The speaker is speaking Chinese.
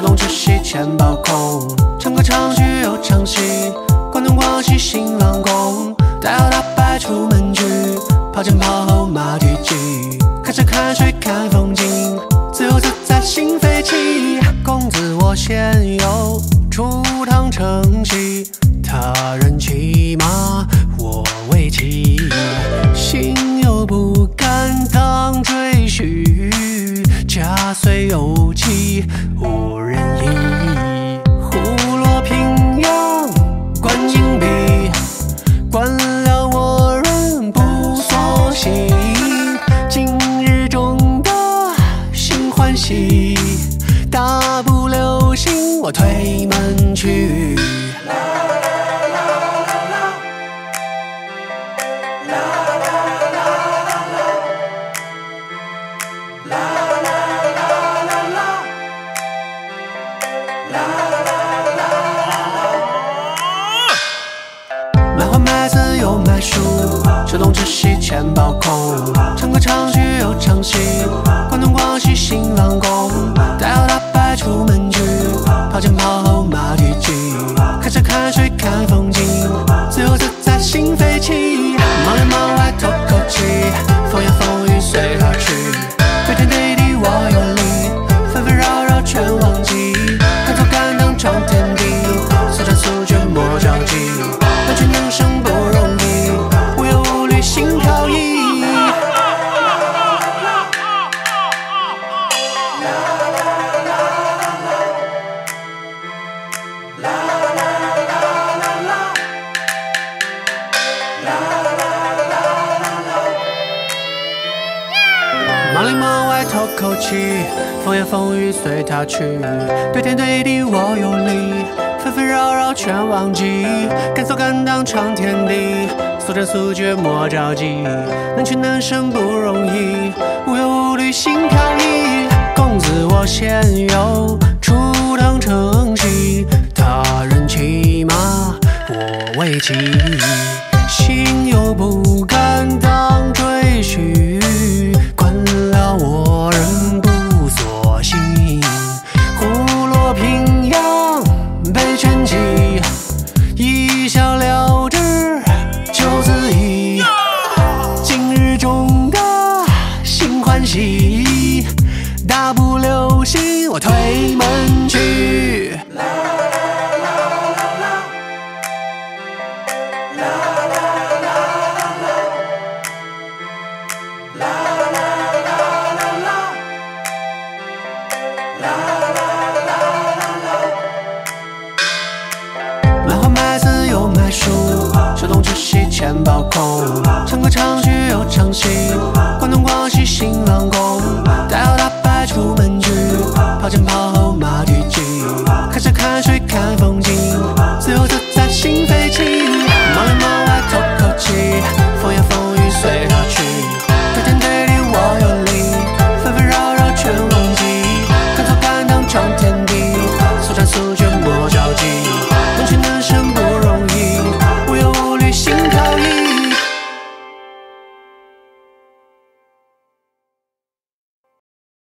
东吃西钱包空，唱歌唱剧又唱戏，关东广西新郎宫，大摇大摆出门去，跑前跑后马蹄疾，看山看水看风景，自由自在心飞起。公子我先游，出趟城西，他人骑马，虽有妻无人依。虎落平阳观影壁，观了我人不所信。今日中得新欢喜，大步流星我推门去。买字又买书，吃东吃西钱包空，唱歌唱曲又唱戏，关东广西新郎公，大摇大摆出门去，跑前跑后马蹄疾，看山看水看风景，自由自在心飞起，忙里忙外透口气，风言风语随他去，对天对地我有理，纷纷扰扰全忘记，敢做敢当闯天地，速战速决莫着急。忙里忙外透口气，风言风语随他去，对天对地我有理，纷纷扰扰全忘记，敢做敢当闯天地，速战速决莫着急，能屈能伸不容易，无忧无虑心飘逸。公子我先游，推门去。买花买字又买书，吃东吃西钱包空，唱歌唱剧又唱戏，关东广西新郎宫，大摇大